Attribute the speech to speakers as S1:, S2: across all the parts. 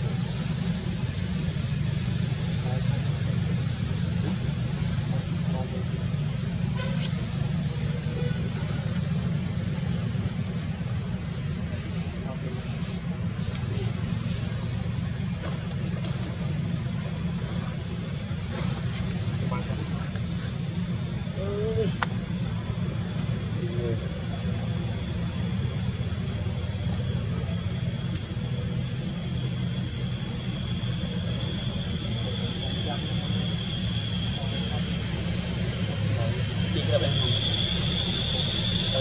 S1: problem.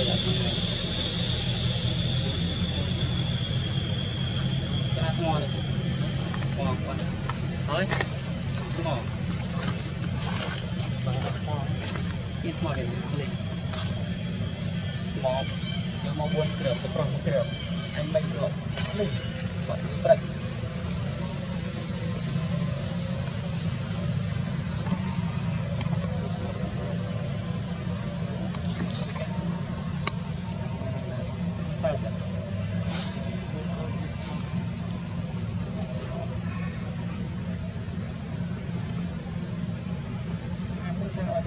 S1: មួយដល់ពីរចាថ្មនេះថ្មគាត់ហើយថ្មបាទថ្មនេះថ្មនេះនេះថ្មយកមក4គ្រាប់ទៅប្រុសគ្រាប់អញ3គ្រាប់នេះបាត់ប្រាច់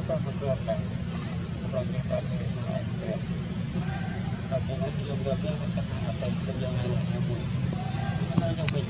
S1: bukan berdua kurangnya kami mengajar Aku juga berada di atas yang aku Karena